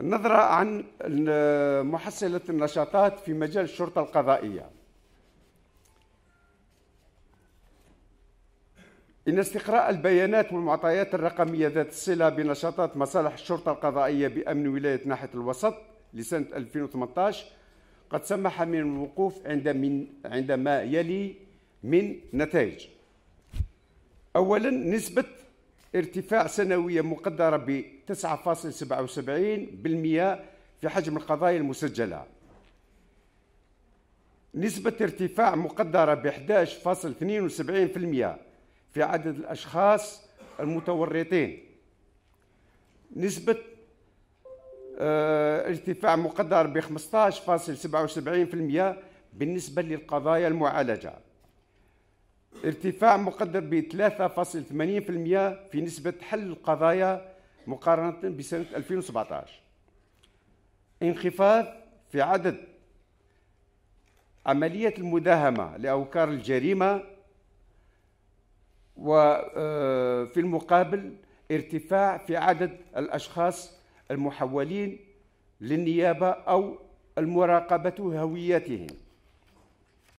نظرة عن محصلة النشاطات في مجال الشرطة القضائية. إن استقراء البيانات والمعطيات الرقمية ذات الصلة بنشاطات مصالح الشرطة القضائية بأمن ولاية ناحية الوسط لسنة 2018 قد سمح من الوقوف عند من عندما يلي من نتائج. أولا نسبة ارتفاع سنوية مقدرة ب 9.77% في حجم القضايا المسجلة. نسبة ارتفاع مقدرة ب 11.72% في عدد الأشخاص المتورطين. نسبة آه ارتفاع مقدر ب 15.77% بالنسبة للقضايا المعالجة. ارتفاع مقدر ب 3.80% في نسبة حل القضايا مقارنة بسنة 2017 انخفاض في عدد عملية المداهمة لأوكار الجريمة وفي المقابل ارتفاع في عدد الأشخاص المحولين للنيابة أو المراقبة هوياتهم.